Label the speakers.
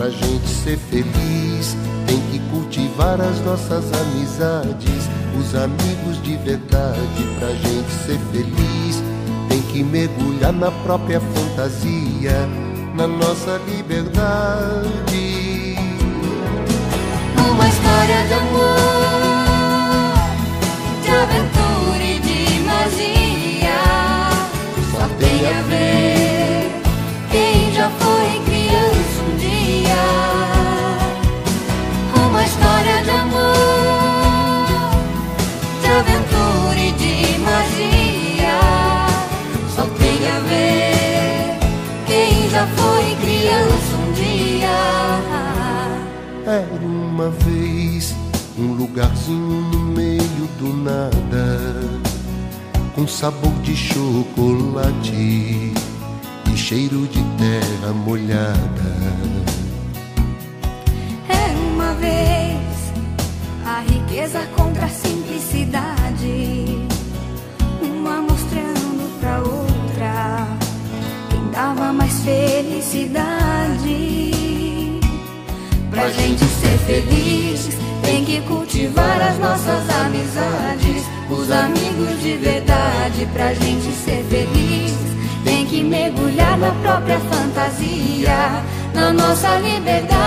Speaker 1: Pra
Speaker 2: gente ser feliz, tem que cultivar as nossas amizades, os amigos de verdade. Pra gente ser feliz, tem que mergulhar na própria fantasia, na nossa liberdade
Speaker 1: uma história de amor, de aventura e de magia. Só tem a ver Só tem a ver quem já foi criança um dia.
Speaker 2: Era uma vez um lugarzinho no meio do nada, com sabor de chocolate e cheiro de terra molhada.
Speaker 1: Era uma vez a riqueza contra a dava mais felicidade. Pra gente ser feliz, tem que cultivar as nossas amizades, os amigos de verdade. Pra gente ser feliz, tem que mergulhar na própria fantasia, na nossa liberdade.